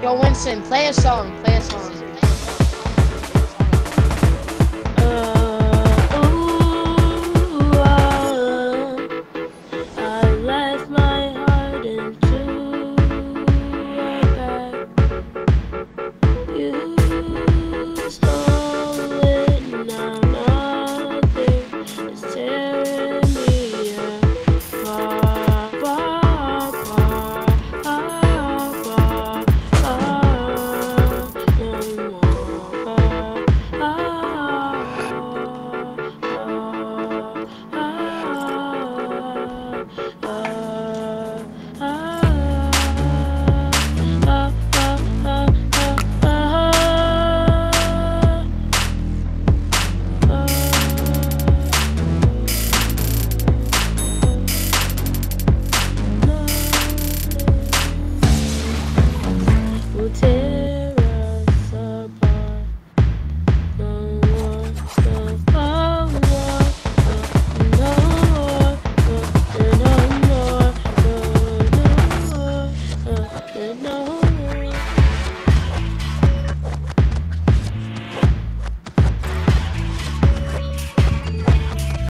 Yo, Winston, play a song. Play a song.